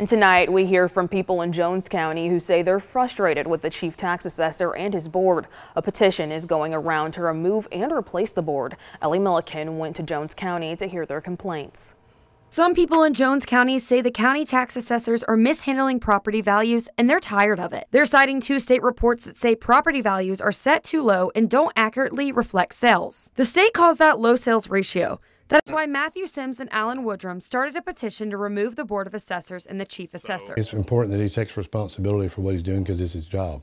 And tonight we hear from people in Jones County who say they're frustrated with the chief tax assessor and his board. A petition is going around to remove and replace the board. Ellie Milliken went to Jones County to hear their complaints. Some people in Jones County say the county tax assessors are mishandling property values and they're tired of it. They're citing two state reports that say property values are set too low and don't accurately reflect sales. The state calls that low sales ratio. That's why Matthew Sims and Alan Woodrum started a petition to remove the Board of Assessors and the Chief Assessor. It's important that he takes responsibility for what he's doing because it's his job.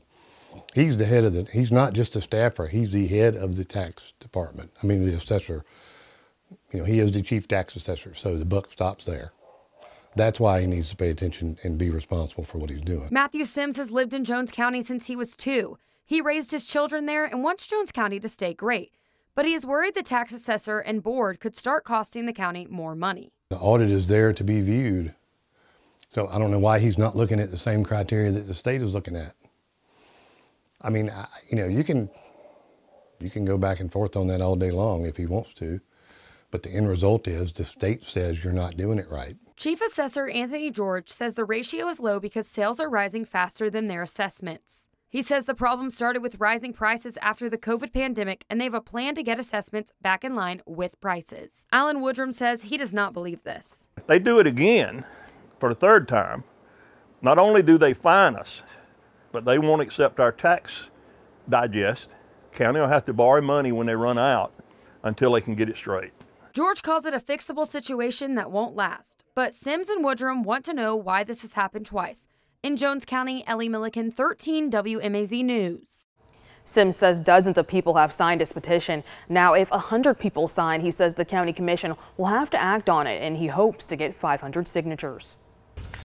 He's the head of the, he's not just a staffer, he's the head of the tax department. I mean, the assessor. You know, he is the chief tax assessor, so the buck stops there. That's why he needs to pay attention and be responsible for what he's doing. Matthew Sims has lived in Jones County since he was two. He raised his children there and wants Jones County to stay great but he is worried the tax assessor and board could start costing the county more money. The audit is there to be viewed. So I don't know why he's not looking at the same criteria that the state is looking at. I mean, I, you know, you can you can go back and forth on that all day long if he wants to, but the end result is the state says you're not doing it right. Chief Assessor Anthony George says the ratio is low because sales are rising faster than their assessments. He says the problem started with rising prices after the COVID pandemic, and they have a plan to get assessments back in line with prices. Alan Woodrum says he does not believe this. If they do it again for the third time, not only do they fine us, but they won't accept our tax digest. County will have to borrow money when they run out until they can get it straight. George calls it a fixable situation that won't last, but Sims and Woodrum want to know why this has happened twice in Jones County, Ellie Milliken, 13 WMAZ News. Sims says dozens of people have signed his petition. Now, if 100 people sign, he says the county commission will have to act on it, and he hopes to get 500 signatures.